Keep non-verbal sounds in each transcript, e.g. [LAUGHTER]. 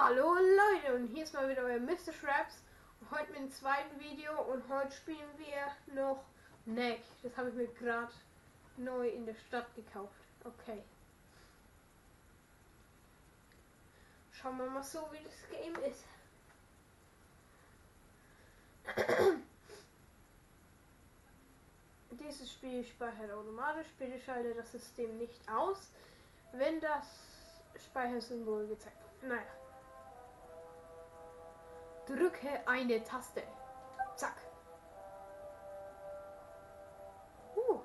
Hallo Leute und hier ist mal wieder euer Mr. Shraps. Heute mit dem zweiten Video und heute spielen wir noch Neck. Das habe ich mir gerade neu in der Stadt gekauft. Okay. Schauen wir mal so, wie das Game ist. [COUGHS] Dieses Spiel speichert automatisch. Bitte schalte das System nicht aus, wenn das Speichersymbol gezeigt wird. Naja. Drücke eine Taste. Zack. Uh.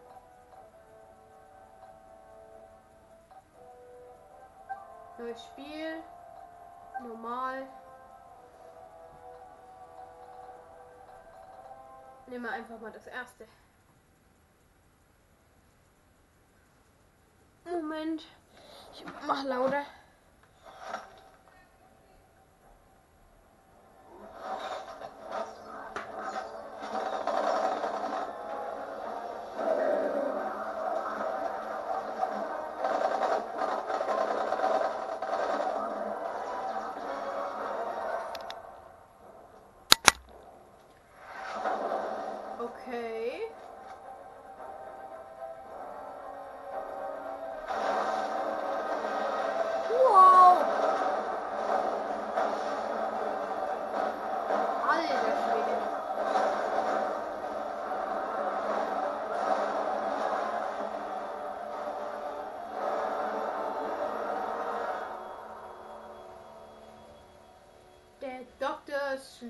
Neues Spiel. Normal. Nehmen wir einfach mal das erste. Moment. Ich mach lauter. Okay.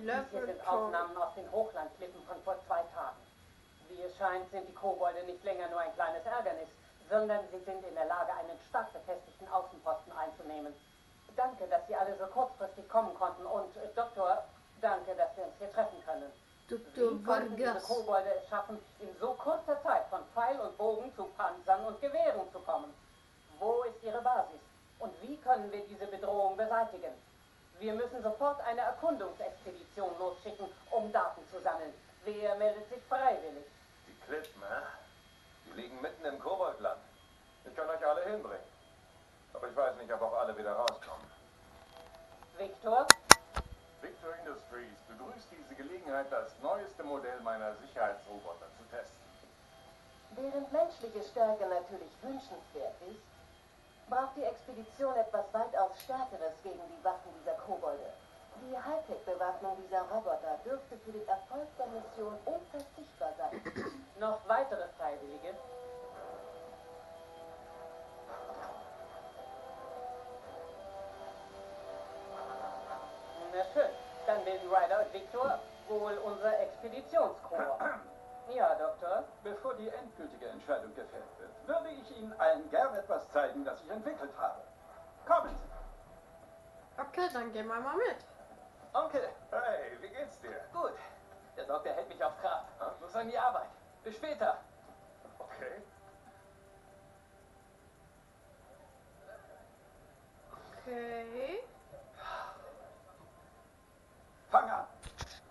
Hier sind Aufnahmen aus den Hochlandklippen von vor zwei Tagen. Wie es scheint, sind die Kobolde nicht länger nur ein kleines Ärgernis, sondern sie sind in der Lage, einen stark befestigten Außenposten einzunehmen. Danke, dass Sie alle so kurzfristig kommen konnten und, äh, Doktor, danke, dass wir uns hier treffen können. Dr. Wie konnten diese. Kobolde es schaffen, in so kurzer Zeit von Pfeil und Bogen zu Panzern und Gewehren zu kommen? Wo ist ihre Basis? Und wie können wir diese Bedrohung beseitigen? Wir müssen sofort eine Erkundungsexpedition losschicken, um Daten zu sammeln. Wer meldet sich freiwillig? Die Klippen? Die liegen mitten im Koboldland. Ich kann euch alle hinbringen. Aber ich weiß nicht, ob auch alle wieder rauskommen. Viktor? Victor Industries begrüßt diese Gelegenheit, das neueste Modell meiner Sicherheitsroboter zu testen. Während menschliche Stärke natürlich wünschenswert ist, braucht die Expedition etwas weitaus Stärkeres gegen die Waffen. Die Hightech-Bewaffnung dieser Roboter dürfte für den Erfolg der Mission unverzichtbar sein. [CLEARS THROAT] Noch weitere Freiwillige? Na schön, dann bilden Ryder und Victor wohl unser Expeditionskorps. [CLEARS THROAT] Ja, Doktor. Bevor die endgültige Entscheidung gefällt wird, würde ich Ihnen allen gern etwas zeigen, das ich entwickelt habe. Kommen Sie. Okay, dann gehen wir mal mit. Onkel, Hey, wie geht's dir? gut. Der Doktor hält mich auf Trab. Muss an die Arbeit. Bis später. Okay. Okay. Fang an.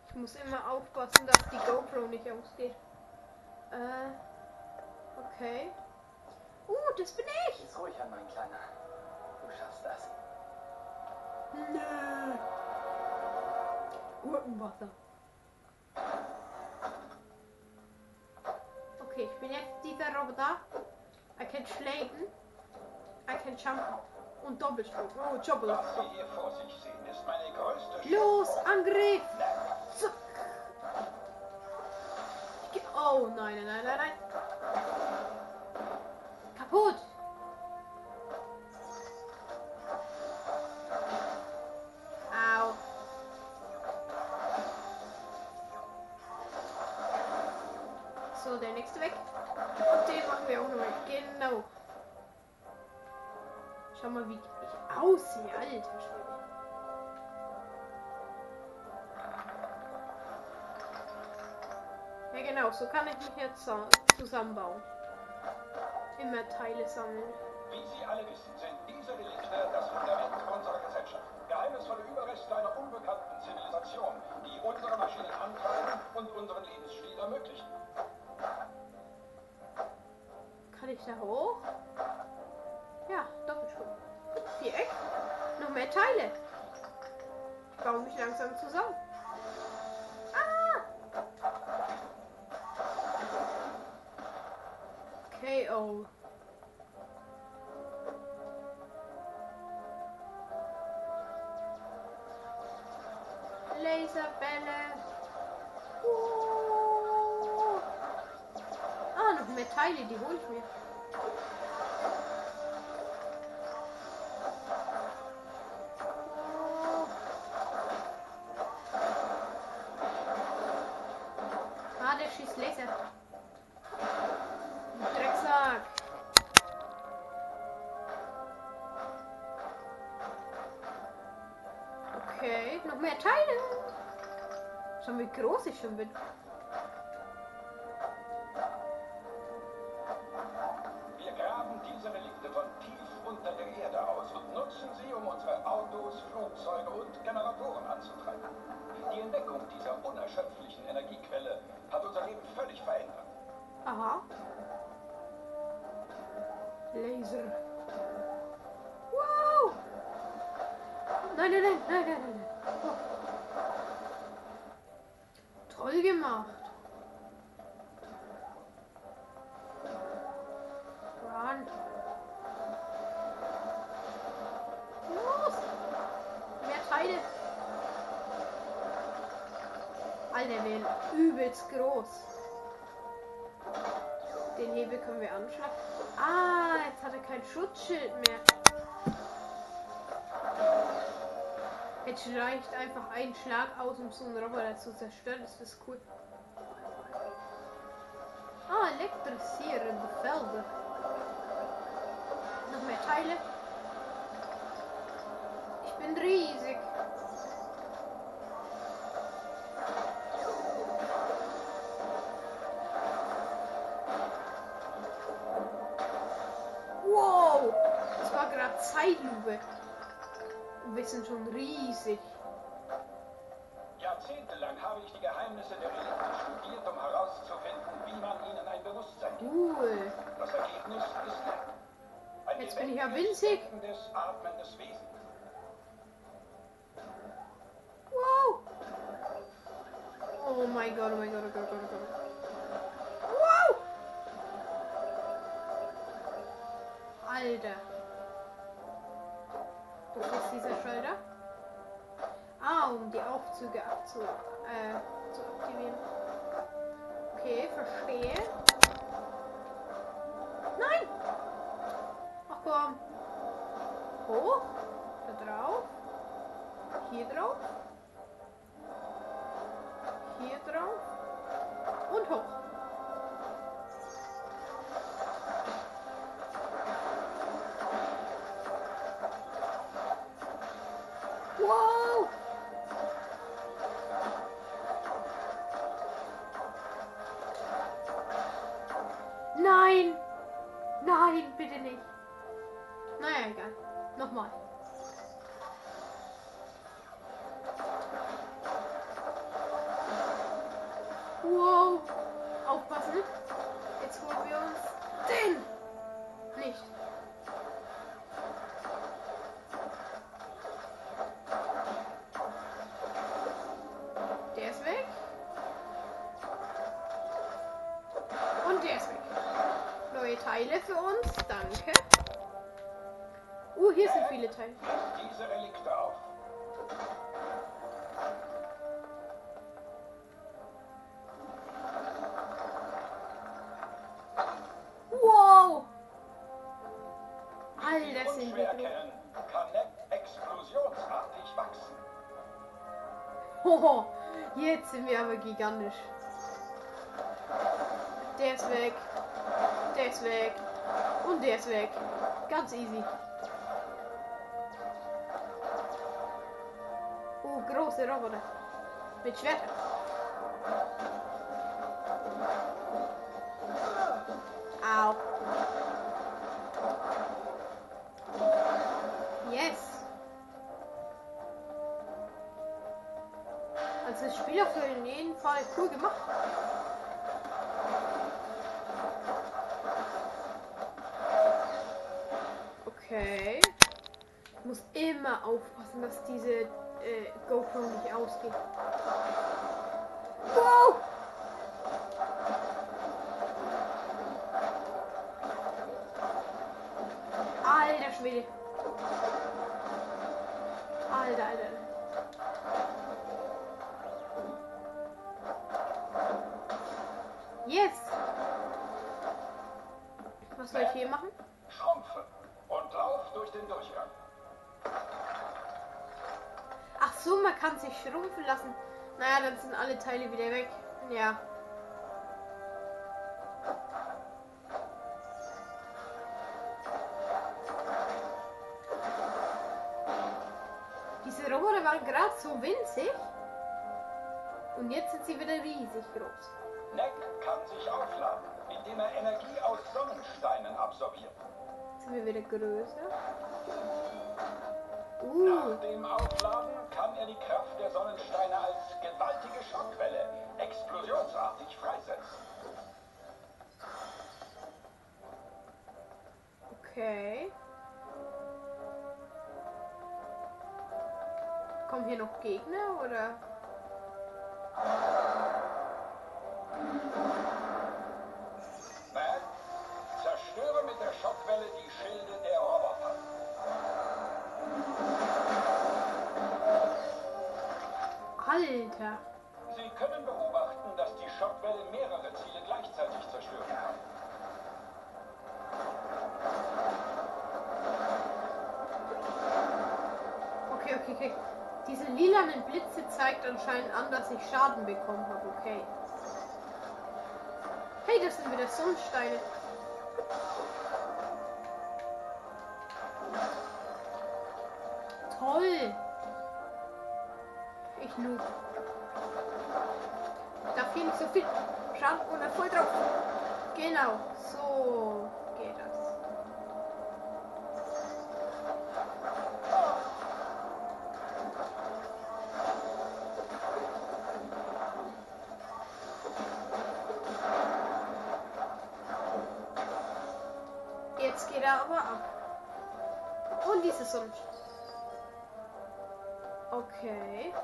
Ich muss immer aufpassen, dass die GoPro nicht ausgeht. Äh. Okay. Uh, das bin ich! Ist ruhig an, mein Kleiner. Du schaffst das. Nö. Gurkenwasser. Okay, ich bin jetzt dieser Roboter. I can schlägen. I can jumpen. Und Doppelsprung. Oh, Doppelsprung. Los, Angriff! Geh- Oh, nein, nein, nein, nein, nein. Kaputt! Nächste weg. Und den machen wir auch noch mal. Genau. Schau mal, wie ich aussehe, alter Schwede. Ja genau, so kann ich mich jetzt sa- zusammenbauen. Immer Teile sammeln. Wie Sie alle wissen, sind diese Relikte das Fundament unserer Gesellschaft. Geheimnisvolle Überreste einer unbekannten Zivilisation, die unsere Maschinen antreiben und unseren Lebensstil ermöglichen. Ich da hoch? Ja, Doppelsprung. Viereck. Noch mehr Teile. baue mich langsam zusammen. Ah! KO. Laserbälle. Uh. Ah, noch mehr Teile, die hole ich mir. Schießt Laser. Drecksack. Okay, noch mehr Teile. Schau, wie groß ich schon bin. Toll gemacht. Run. Los! Mehr Teile. Alter, ist übelst groß. Den Hebel können wir anschlagen. Ah, jetzt hat er kein Schutzschild mehr. Jetzt reicht einfach ein Schlag aus, um so einen Roboter zu zerstören. Das ist cool. Ah, elektrisierende Felder. Noch mehr Teile. Ich bin riesig. Lebendiges, winzig. Wow! Oh mein Gott, oh mein Gott, oh Gott, oh Gott, oh Gott. Wow! Alter. Wo ist dieser Schalter? Ah, um die Aufzüge abzu, äh, zu aktivieren. Okay, verstehe. Hoch. Da drauf. Nochmal. Wow! Aufpassen. Jetzt holen wir uns den! Nicht. Der ist weg. Und der ist weg. Neue Teile für uns. Danke. Sind viele Teile. Diese Relikte auf. Wow! Alter, sind wir groß. Unschwerkern kann explosionsartig wachsen. Hoho, jetzt sind wir aber gigantisch. Der ist weg. Der ist weg. Und der ist weg. Ganz easy. Große Roboter. Mit Schwertern. Au. Yes. Also das Spiel auf jeden Fall cool gemacht. Okay. Ich muss immer aufpassen, dass diese äh, GoPro nicht ausgeht. Wow! Alter Schwede. Alter, Alter. Kann sich schrumpfen lassen. Naja, dann sind alle Teile wieder weg. Ja. Diese Roboter waren gerade so winzig. Und jetzt sind sie wieder riesig groß. Neck kann sich aufladen, indem er Energie aus Sonnensteinen absorbiert. Jetzt sind wir wieder größer. Nach Uh, dem Aufladen kann er die Kraft der Sonnensteine als gewaltige Schockwelle explosionsartig freisetzen. okay. Kommen hier noch Gegner oder? Alter. Sie können beobachten, dass die Schockwelle mehrere Ziele gleichzeitig zerstören kann. Okay, okay, okay. Diese lilanen Blitze zeigt anscheinend an, dass ich Schaden bekommen habe. Okay. Hey, das sind wieder Sonnensteine. Toll. Ich nur. Hier nicht so viel Schaden oder voll drauf. Genau, so geht das. Jetzt geht er aber ab. Und dieses Sonst. Okay.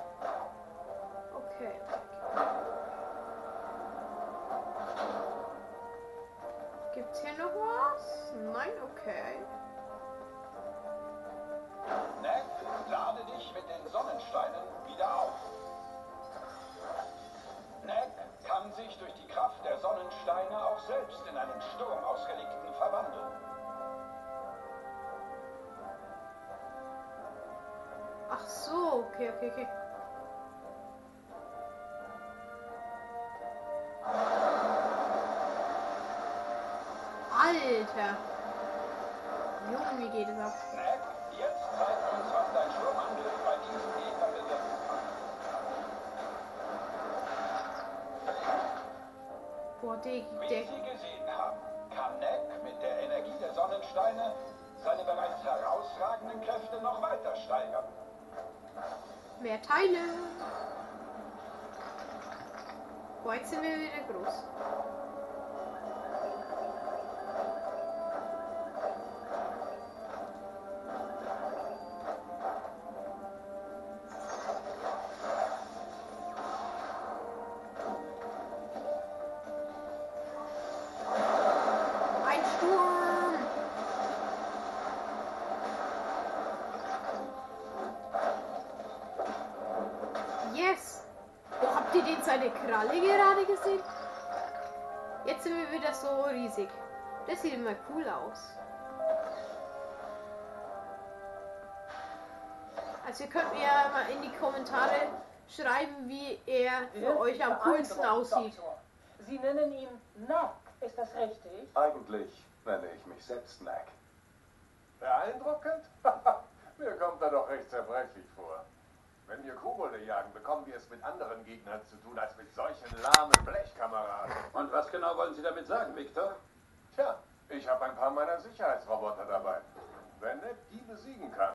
Okay. Gibt's hier noch was? Nein, okay. Neck, lade dich mit den Sonnensteinen wieder auf. Neck kann sich durch die Kraft der Sonnensteine auch selbst in einen Sturmausgelegten verwandeln. Ach so, okay, okay, okay. Alter. Junge, wie geht es ab? Jetzt zeig uns, was dein Sturmangriff bei diesem Gegner kann. Boah, der, Wie der, Sie gesehen haben, kann Neck mit der Energie der Sonnensteine seine bereits herausragenden Kräfte noch weiter steigern. mehr Teile. Boah, jetzt sind wir wieder groß. Seine Kralle gerade gesehen? Jetzt sind wir wieder so riesig. Das sieht immer cool aus. Also ihr könnt mir ja mal in die Kommentare schreiben, wie er für euch am coolsten aussieht. Doktor. Sie nennen ihn Nack, ist das richtig? Eigentlich nenne ich mich selbst Mac. Beeindruckend? [LAUGHS] Mir kommt er doch recht zerbrechlich vor. Wenn wir Kobolde jagen, bekommen wir es mit anderen Gegnern zu tun als mit solchen lahmen Blechkameraden. Und was genau wollen Sie damit sagen, Victor? Tja, ich habe ein paar meiner Sicherheitsroboter dabei. Wenn Ned die besiegen kann,